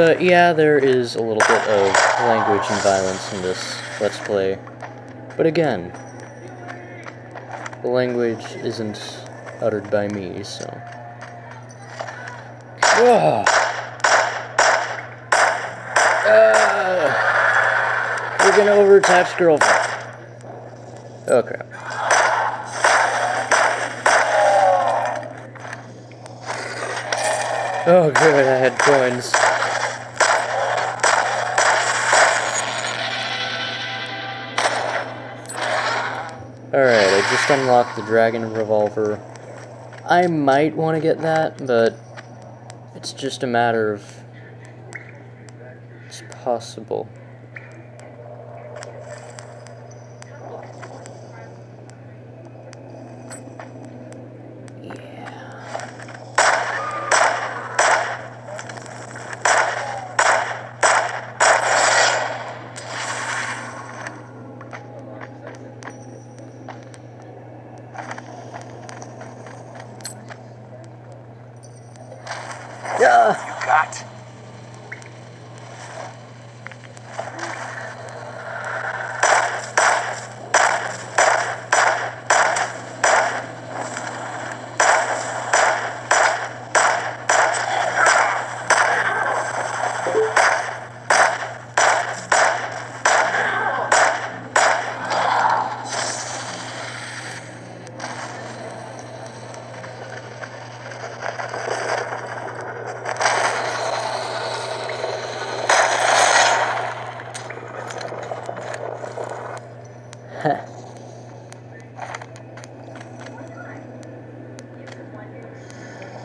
But yeah, there is a little bit of language and violence in this Let's Play. But again, the language isn't uttered by me, so. Ugh. Uh, freaking overtaxed girlfriend. Oh crap. Oh good, I had coins. Alright, I just unlocked the Dragon Revolver. I might want to get that, but it's just a matter of... It's possible. Yeah. You got.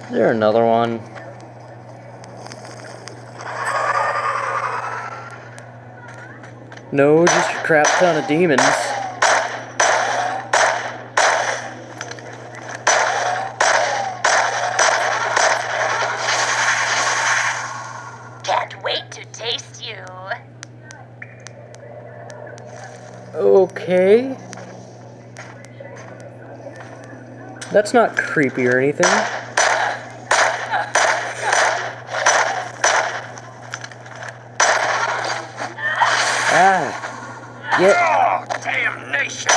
Is there another one? No, just a crap ton of demons. Can't wait to taste you. Okay. That's not creepy or anything. Ah. Oh, damnation!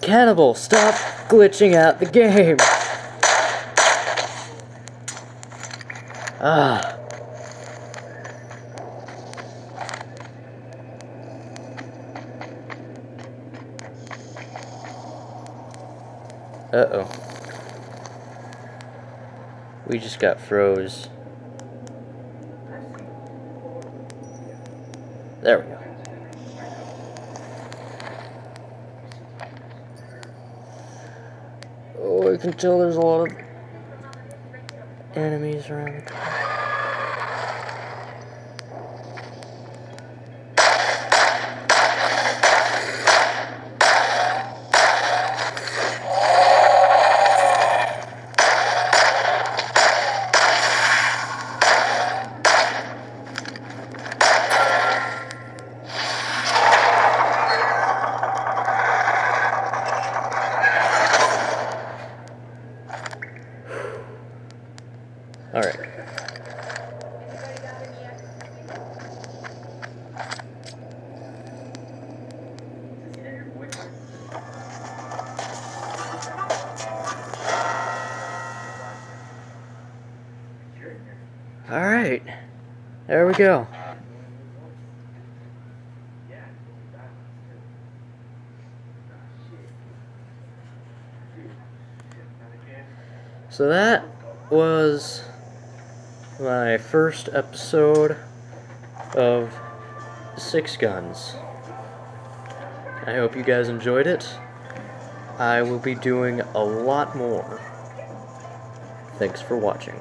Cannibal, stop glitching out the game. Ah. Uh-oh. We just got froze. There we go. Oh, I can tell there's a lot of enemies around the corner. Alright. Alright. There we go. So that was my first episode of Six Guns. I hope you guys enjoyed it. I will be doing a lot more. Thanks for watching.